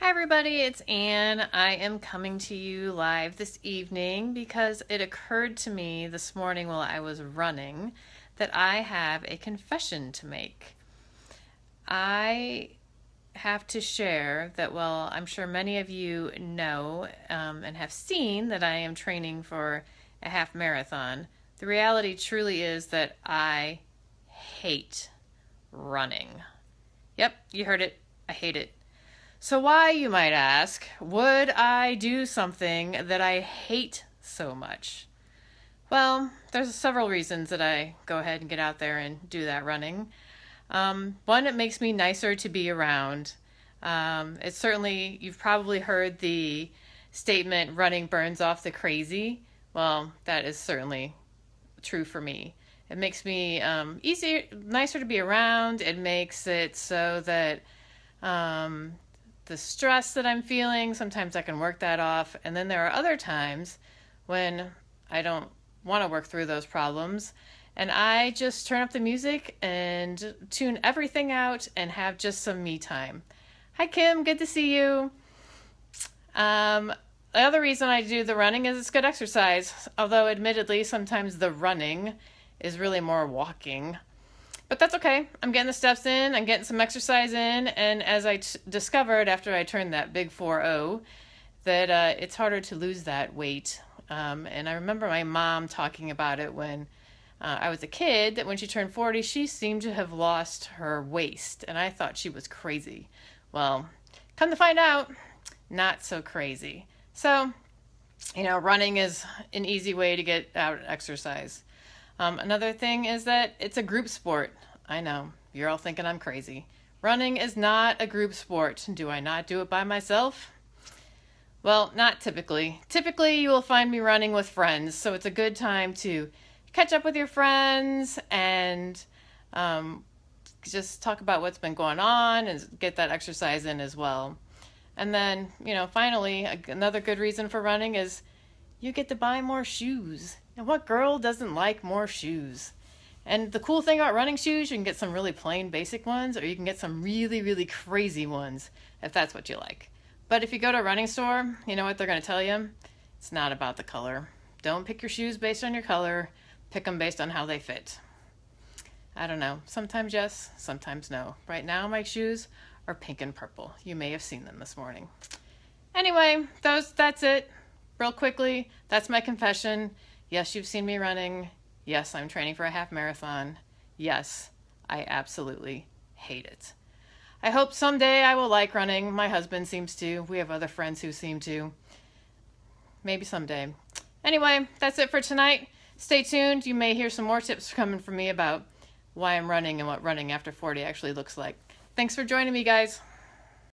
Hi, everybody, it's Ann. I am coming to you live this evening because it occurred to me this morning while I was running that I have a confession to make. I have to share that, well, I'm sure many of you know um, and have seen that I am training for a half marathon. The reality truly is that I hate running. Yep, you heard it. I hate it. So, why, you might ask, would I do something that I hate so much? Well, there's several reasons that I go ahead and get out there and do that running. Um, one, it makes me nicer to be around. Um, it's certainly, you've probably heard the statement, running burns off the crazy. Well, that is certainly true for me. It makes me um, easier, nicer to be around. It makes it so that um, the stress that I'm feeling, sometimes I can work that off. And then there are other times when I don't want to work through those problems. And I just turn up the music and tune everything out and have just some me time. Hi, Kim. Good to see you. Um, the other reason I do the running is it's good exercise. Although, admittedly, sometimes the running is really more walking. But that's okay. I'm getting the steps in, I'm getting some exercise in, and as I t- discovered after I turned that big 4 0, that uh, it's harder to lose that weight. Um, and I remember my mom talking about it when uh, I was a kid, that when she turned 40, she seemed to have lost her waist, and I thought she was crazy. Well, come to find out, not so crazy. So, you know, running is an easy way to get out exercise. Um, another thing is that it's a group sport. I know, you're all thinking I'm crazy. Running is not a group sport. Do I not do it by myself? Well, not typically. Typically, you will find me running with friends, so it's a good time to catch up with your friends and um, just talk about what's been going on and get that exercise in as well. And then, you know, finally, another good reason for running is you get to buy more shoes. And what girl doesn't like more shoes? And the cool thing about running shoes, you can get some really plain basic ones, or you can get some really, really crazy ones if that's what you like. But if you go to a running store, you know what they're going to tell you? It's not about the color. Don't pick your shoes based on your color, pick them based on how they fit. I don't know. Sometimes yes, sometimes no. Right now, my shoes are pink and purple. You may have seen them this morning. Anyway, those that's it. Real quickly, that's my confession. Yes, you've seen me running. Yes, I'm training for a half marathon. Yes, I absolutely hate it. I hope someday I will like running. My husband seems to. We have other friends who seem to. Maybe someday. Anyway, that's it for tonight. Stay tuned. You may hear some more tips coming from me about why I'm running and what running after 40 actually looks like. Thanks for joining me, guys.